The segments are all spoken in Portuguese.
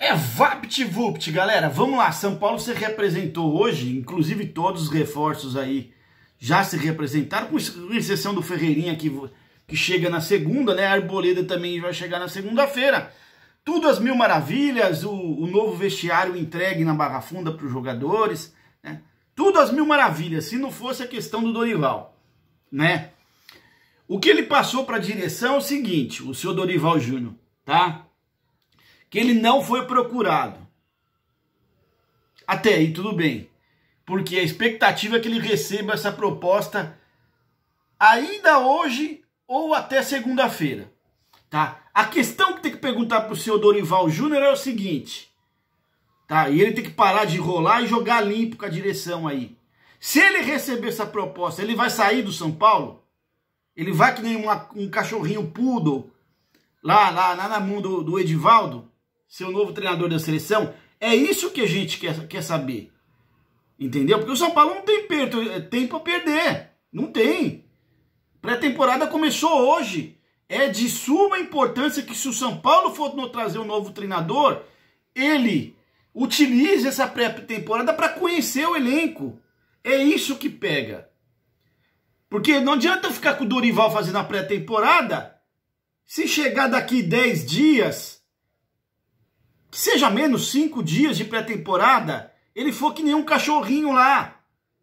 É VaptVupt, galera. Vamos lá. São Paulo se representou hoje, inclusive todos os reforços aí já se representaram, com exceção do Ferreirinha que, que chega na segunda, né? A Arboleda também vai chegar na segunda-feira. Tudo às mil maravilhas, o, o, novo vestiário entregue na Barra Funda para os jogadores, né? Tudo às mil maravilhas, se não fosse a questão do Dorival, né? O que ele passou para a direção é o seguinte, o senhor Dorival Júnior, tá? Que ele não foi procurado. Até aí tudo bem, porque a expectativa é que ele receba essa proposta ainda hoje ou até segunda-feira, tá? A questão que tem que perguntar para o senhor Dorival Júnior é o seguinte, tá? E ele tem que parar de rolar e jogar limpo com a direção aí. Se ele receber essa proposta, ele vai sair do São Paulo? Ele vai que nem uma, um cachorrinho poodle lá, lá, lá na mão do, do Edivaldo? Seu novo treinador da seleção? É isso que a gente quer, quer saber. Entendeu? Porque o São Paulo não tem perto, tempo a perder. Não tem. Pré-temporada começou hoje. É de suma importância que se o São Paulo for trazer um novo treinador, ele utilize essa pré-temporada para conhecer o elenco. É isso que pega. Porque não adianta ficar com o Dorival fazendo a pré-temporada se chegar daqui 10 dias que seja menos cinco dias de pré-temporada, ele for que nem um cachorrinho lá,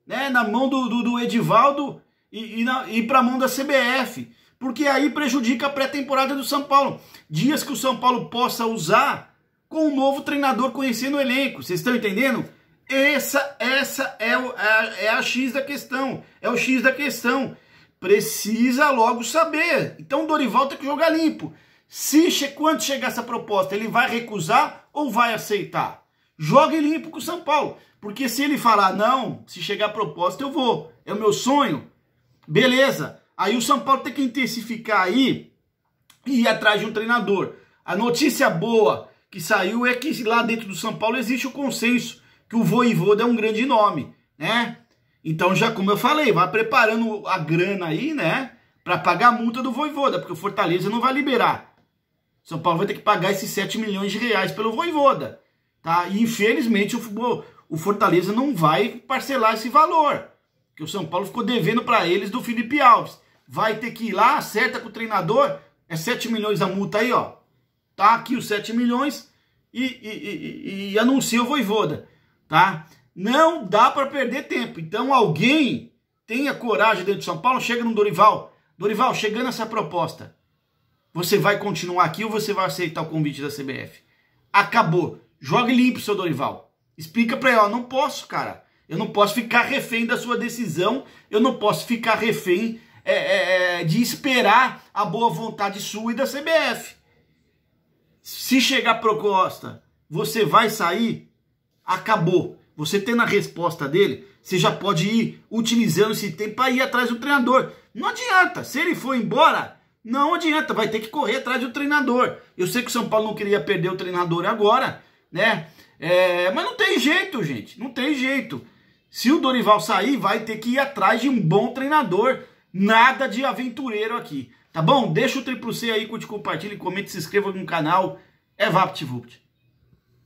né, na mão do, do, do Edivaldo e, e, e para a mão da CBF, porque aí prejudica a pré-temporada do São Paulo. Dias que o São Paulo possa usar com um novo treinador conhecendo o elenco. Vocês estão entendendo? Essa, essa é, o, é, é a X da questão. É o X da questão. Precisa logo saber. Então o Dorival tem que jogar limpo. Se quando chegar essa proposta, ele vai recusar ou vai aceitar? Jogue limpo com o São Paulo. Porque se ele falar, não, se chegar a proposta, eu vou. É o meu sonho. Beleza. Aí o São Paulo tem que intensificar aí e ir atrás de um treinador. A notícia boa que saiu é que lá dentro do São Paulo existe o consenso que o Voivoda é um grande nome, né? Então já como eu falei, vai preparando a grana aí, né? Para pagar a multa do Voivoda, porque o Fortaleza não vai liberar. São Paulo vai ter que pagar esses 7 milhões de reais pelo Voivoda. Tá? E infelizmente o, o Fortaleza não vai parcelar esse valor. Que o São Paulo ficou devendo para eles do Felipe Alves. Vai ter que ir lá, acerta com o treinador. É 7 milhões a multa aí, ó. Tá aqui os 7 milhões e, e, e, e anuncia o Voivoda. Tá? Não dá para perder tempo. Então alguém tenha coragem dentro de São Paulo, chega no Dorival. Dorival, chegando essa proposta. Você vai continuar aqui ou você vai aceitar o convite da CBF? Acabou. Jogue limpo, seu Dorival. Explica para ela, não posso, cara. Eu não posso ficar refém da sua decisão. Eu não posso ficar refém é, é, é de esperar a boa vontade sua e da CBF. Se chegar proposta, você vai sair? Acabou. Você tendo a resposta dele, você já pode ir utilizando esse tempo para ir atrás do treinador. Não adianta. Se ele for embora, não adianta, vai ter que correr atrás do treinador. Eu sei que o São Paulo não queria perder o treinador agora, né? É, mas não tem jeito, gente. Não tem jeito. Se o Dorival sair, vai ter que ir atrás de um bom treinador. Nada de aventureiro aqui. Tá bom? Deixa o triplo C aí, curte, compartilhe, comente, se inscreva no canal. É VaptVupt.